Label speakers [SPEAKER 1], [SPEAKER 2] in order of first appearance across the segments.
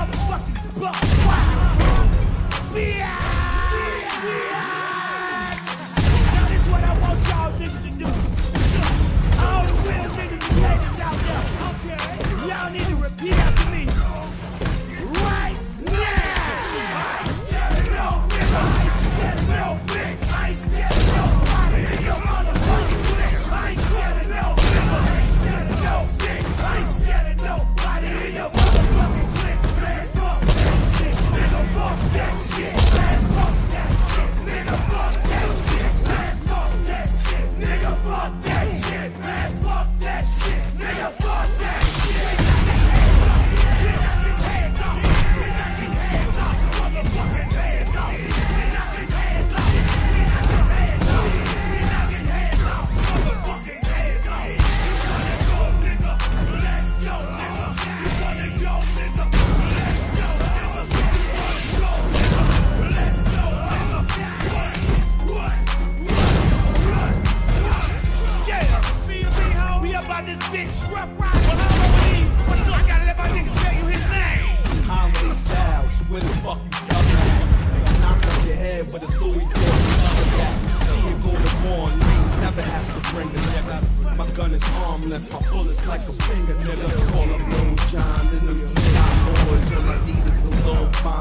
[SPEAKER 1] motherfucking block. Wow. Yeah.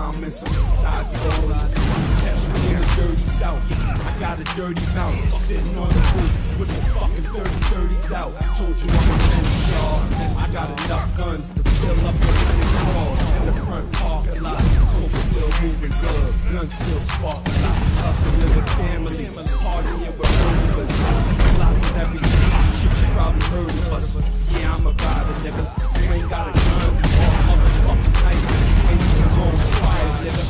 [SPEAKER 1] I'm
[SPEAKER 2] in some side toes. Catch me in the dirty south. I got a dirty mouth. Sitting on the roof with the fucking 30 30s out. Told you I'm a bench, y'all. I got enough guns to fill up the Lennox Hall in the front parking lot. Coke still moving good. Guns still sparking. Hustling with family. Partying with murderers. Blocking everything. Shit, you probably heard of us. Yeah, I'm a rider, nigga. You ain't got a gun never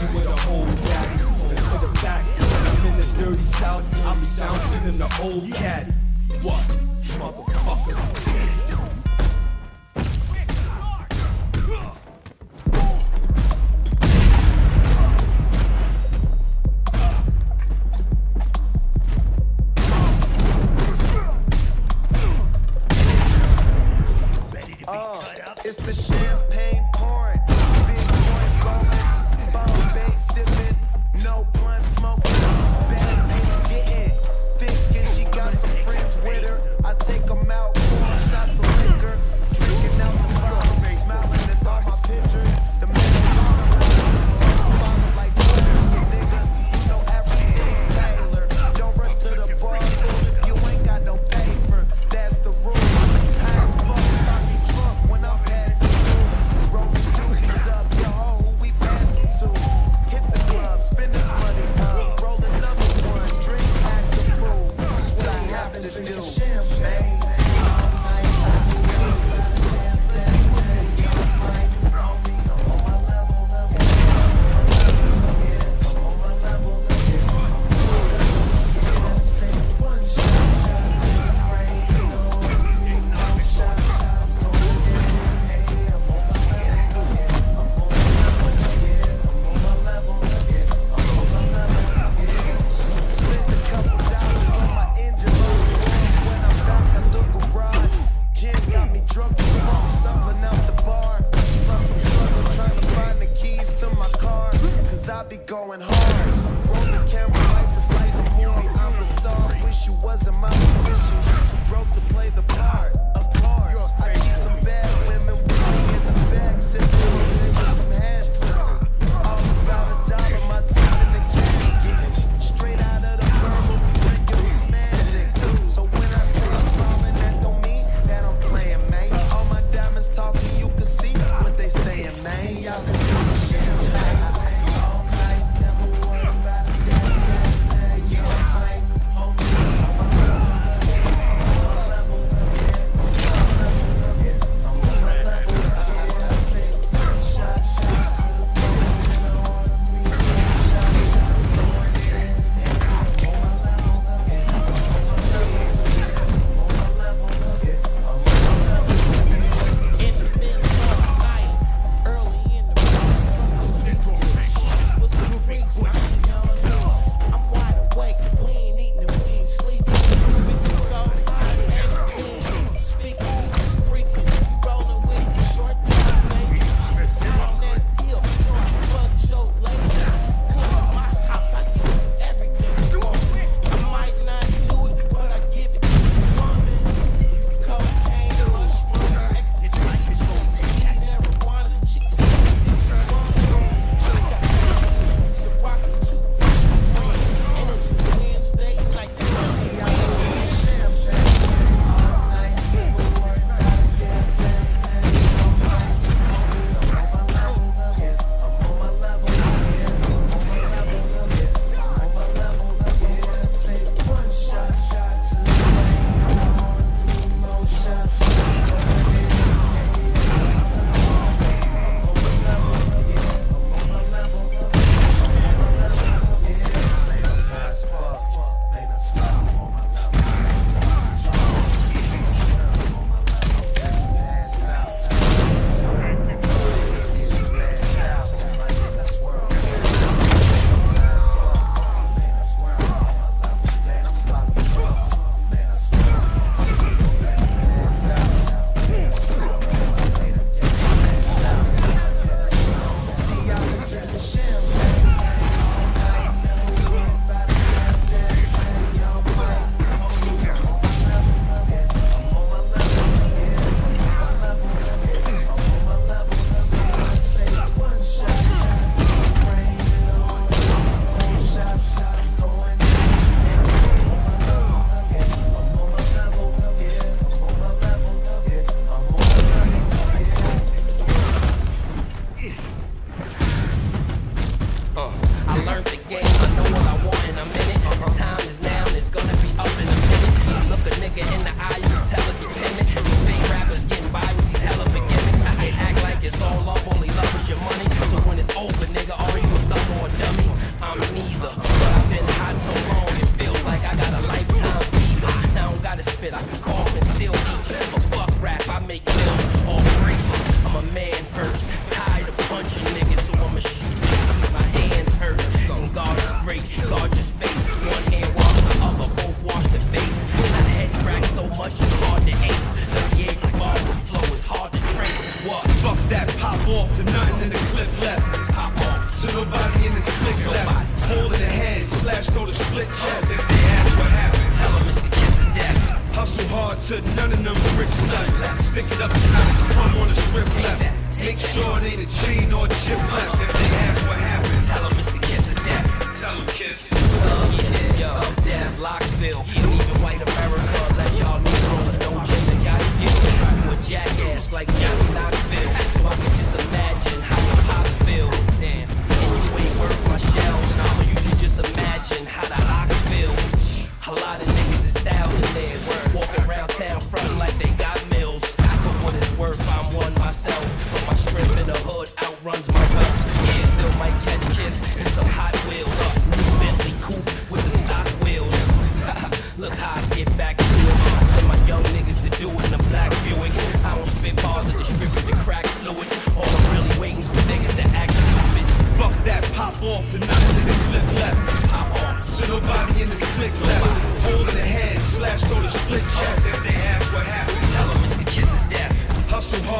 [SPEAKER 2] you
[SPEAKER 3] with a whole daddy. And for the fact, that I'm in
[SPEAKER 4] the dirty south, I'm
[SPEAKER 5] bouncing in the old caddy. What, motherfucker? still.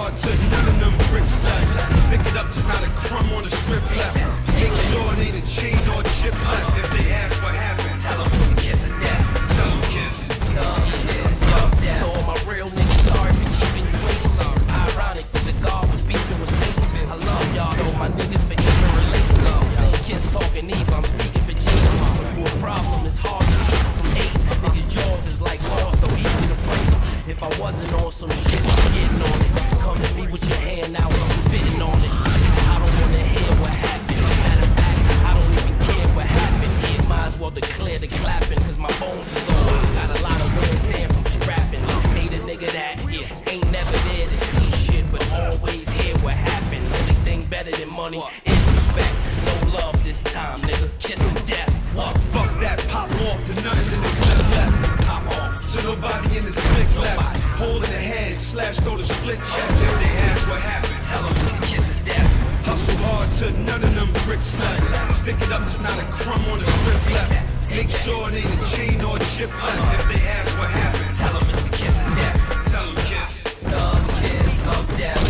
[SPEAKER 5] hard to
[SPEAKER 6] none of them bricks left. Stick it up to not a crumb on the strip left. Make sure it ain't a chain or a chip left.
[SPEAKER 5] If they ask what happened, tell them death.
[SPEAKER 6] Tell them
[SPEAKER 5] death. To all my real niggas, sorry for keeping you waiting. Ironic the God was with Satan. I love y'all though, my niggas for even relating. This ain't kiss talking either, I'm speaking for Jesus. You a problem, it's hard to keep from. Niggas' jaws is like easy to break. If I wasn't on some shit, I'm getting on on with your hand I'm spitting on it. I don't wanna hear what happened. Matter of fact, I don't even
[SPEAKER 6] care what happened. Might as well declare the
[SPEAKER 5] clapping, cause my bones is on got a lot of wear
[SPEAKER 6] and tear from. Hate a nigga that yeah, ain't never there to see shit, but always hear what happened. Only thing
[SPEAKER 5] better than money is respect. No love this time, nigga. Death. What?
[SPEAKER 6] Fuck that. Pop off to nothing in the left.
[SPEAKER 5] Pop off
[SPEAKER 6] to nobody in this click left. Hole in the head, slash throw the split chest. If they ask what happened,
[SPEAKER 5] tell them it's the kiss of death.
[SPEAKER 6] Hustle hard to none of them bricks left. Stick it up to not a crumb on the strip left. Make sure they a chain or chip left. If they ask what happened,
[SPEAKER 5] tell them it's the kiss of death.
[SPEAKER 6] Tell them kiss.
[SPEAKER 5] The kiss of death.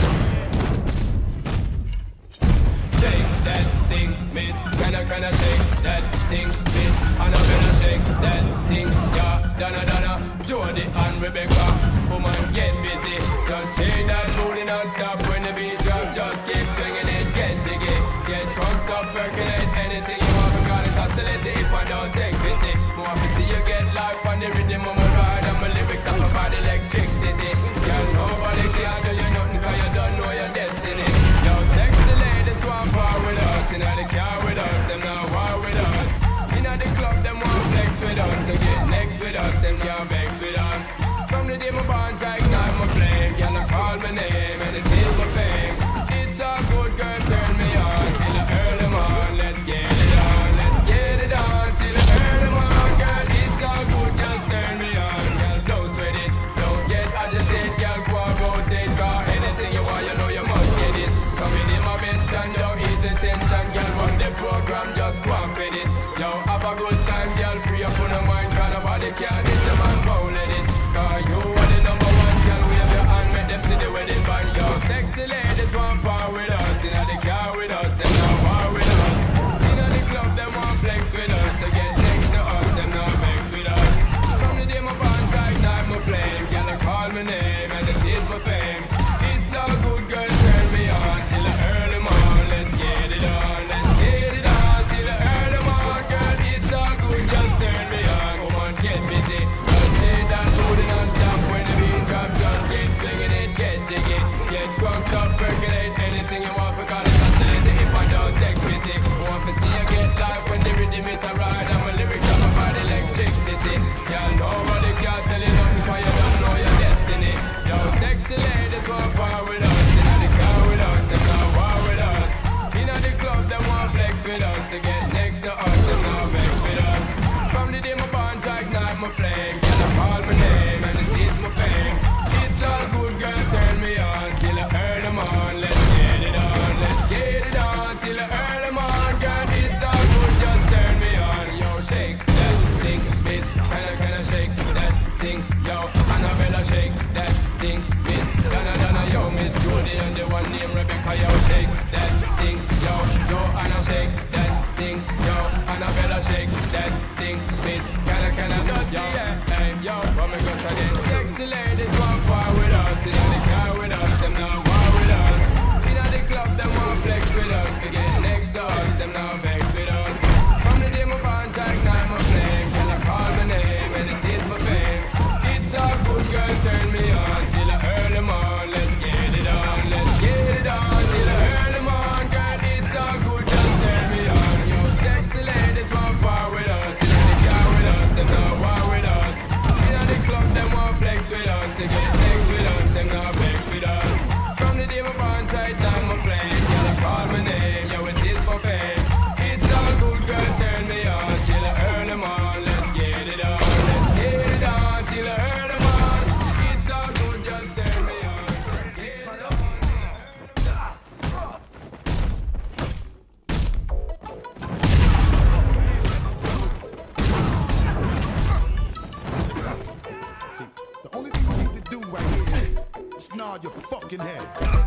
[SPEAKER 7] Shake that thing, miss. Can I, can I shake that thing, miss? And I'm gonna shake that thing, yeah. Donna, Donna, Jody and Rebecca woman, get busy. Just say that booty non-stop when the beat drop. Just keep swinging it, get jiggy. Get drunk up, percolate anything you want. Because it's hostility if I don't take pity. More to see you get life on the rhythm of my ride. And my lyrics up about electricity. Girl, nobody can do you nothing because you don't know your destiny. Yo, sexy ladies want part with us. You the car with us, them not war with us. You know the club, them want flex with us. To get next with us, them can't vex with us. From the day my same, and it is my fame. It's a good girl, turn me on till the early morn. Let's get it on, let's get it on till the early morn, girl. It's a good, just turn me on, girl. Don't sweat it, don't get agitated, girl. Go on, rotate, car. Anything you want, you know you must get it. Coming in my mention, don't ease tension, girl. Run the program, just go on with it. Yo, have a good time, girl. Free up on the mind, girl. Nobody can. Nobody can tell you your
[SPEAKER 8] fucking head.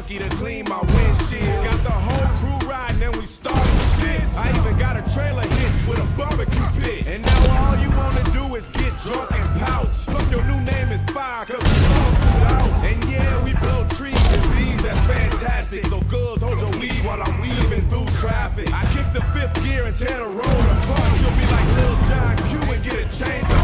[SPEAKER 8] to
[SPEAKER 6] clean my windshield. Got the whole crew riding and we started shit. I even got a trailer hitch with a barbecue pit. And now all you wanna do is get drunk and pout. Fuck your new name is fire, cause it's all And yeah, we blow trees and bees, that's fantastic. So girls, hold your weed while I'm weaving through traffic. I kick the fifth gear and tear the road apart. You'll be like Lil John Q and get a change